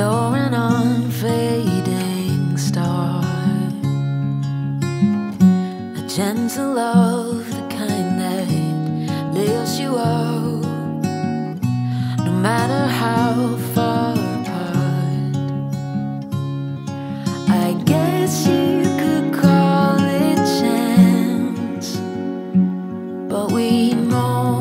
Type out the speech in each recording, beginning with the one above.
You're an unfading star, a gentle love, the kind that lifts you up, no matter how far apart. I guess you could call it chance. But we know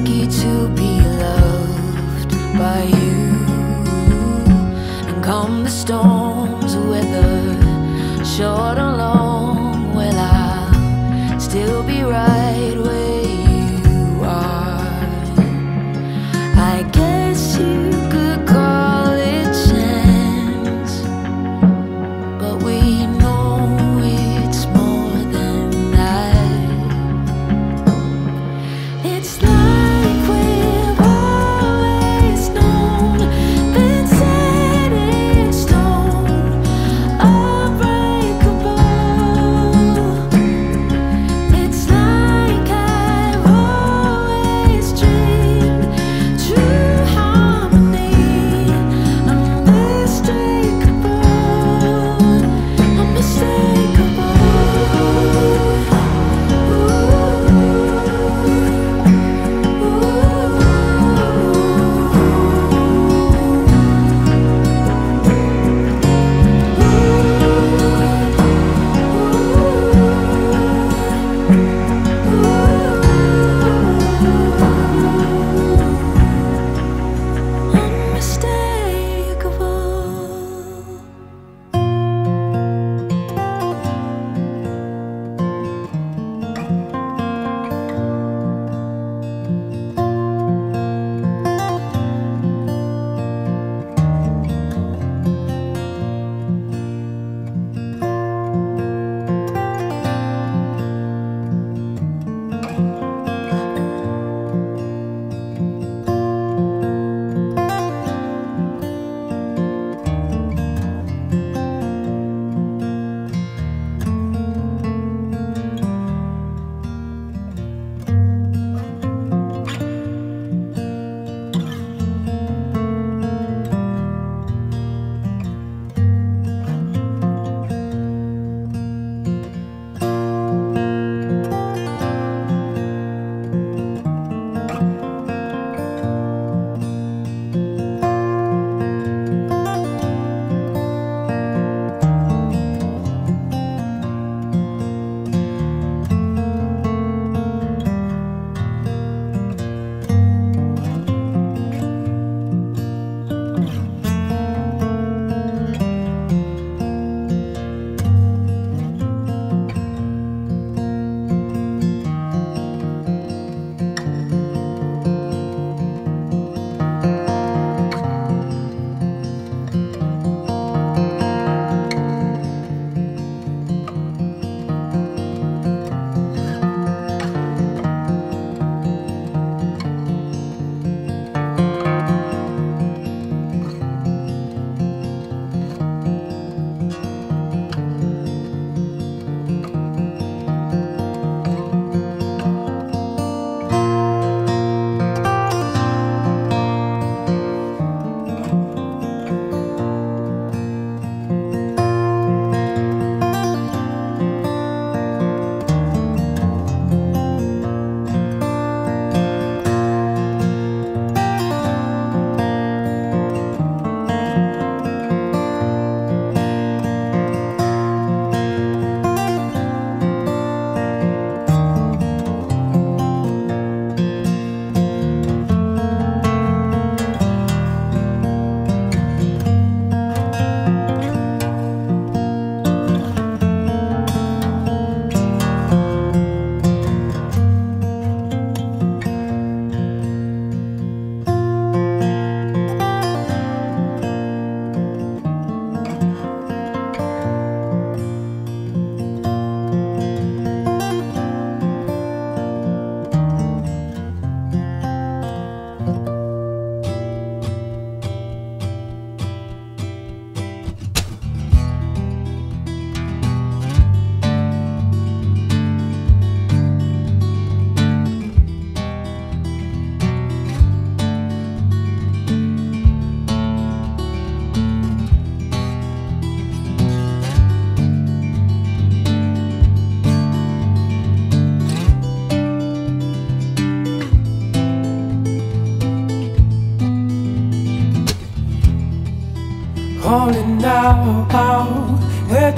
lucky to be loved by you. And come the storms, weather short or long, well I'll still be right where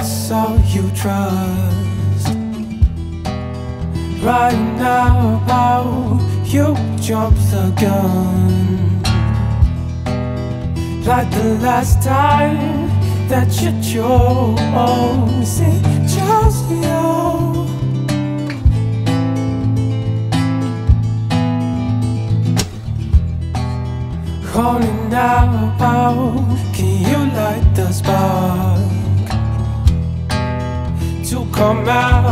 it's all you trust. Right now, you jump the gun. Like the last time that you chose, it chose you. Calling now, can you light the spark to come out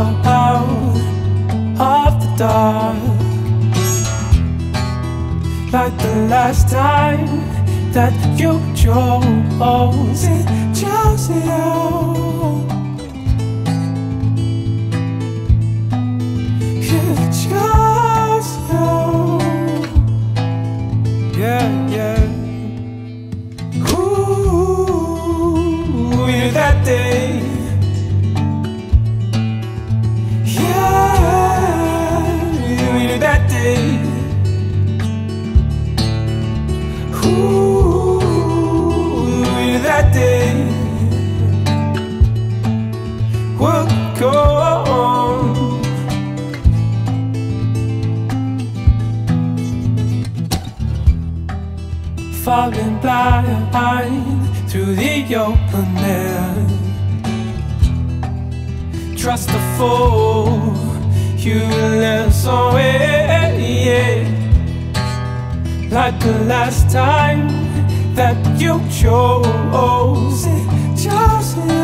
of the dark? Like the last time that you chose it, chose you. You chose you. Yeah, yeah. Falling blind through the open air. Trust the fool you will let somewhere. Like the last time that you chose chose